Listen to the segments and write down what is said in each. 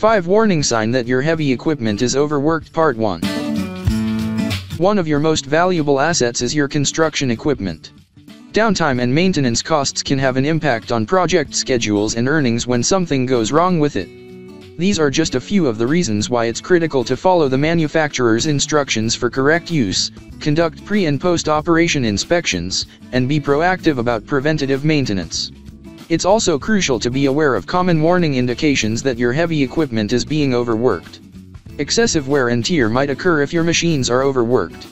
5 Warning sign that your heavy equipment is overworked Part 1 One of your most valuable assets is your construction equipment. Downtime and maintenance costs can have an impact on project schedules and earnings when something goes wrong with it. These are just a few of the reasons why it's critical to follow the manufacturer's instructions for correct use, conduct pre- and post-operation inspections, and be proactive about preventative maintenance. It's also crucial to be aware of common warning indications that your heavy equipment is being overworked. Excessive wear and tear might occur if your machines are overworked.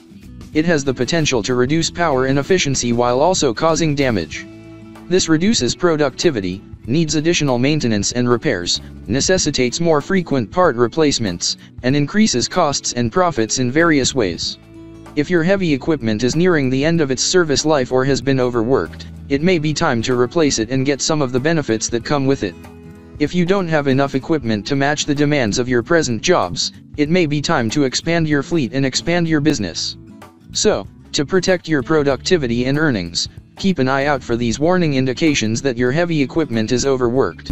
It has the potential to reduce power and efficiency while also causing damage. This reduces productivity, needs additional maintenance and repairs, necessitates more frequent part replacements, and increases costs and profits in various ways. If your heavy equipment is nearing the end of its service life or has been overworked, it may be time to replace it and get some of the benefits that come with it. If you don't have enough equipment to match the demands of your present jobs, it may be time to expand your fleet and expand your business. So, to protect your productivity and earnings, keep an eye out for these warning indications that your heavy equipment is overworked.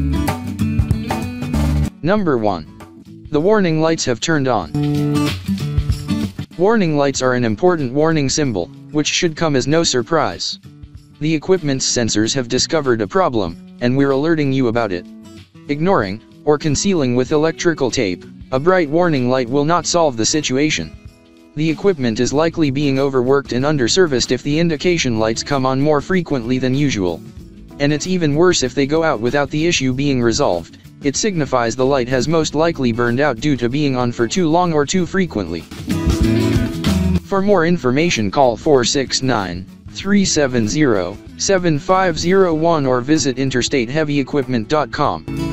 Number 1. The warning lights have turned on. Warning lights are an important warning symbol, which should come as no surprise. The equipment's sensors have discovered a problem, and we're alerting you about it. Ignoring, or concealing with electrical tape, a bright warning light will not solve the situation. The equipment is likely being overworked and underserviced if the indication lights come on more frequently than usual. And it's even worse if they go out without the issue being resolved, it signifies the light has most likely burned out due to being on for too long or too frequently. For more information call 469-370-7501 or visit interstateheavyequipment.com.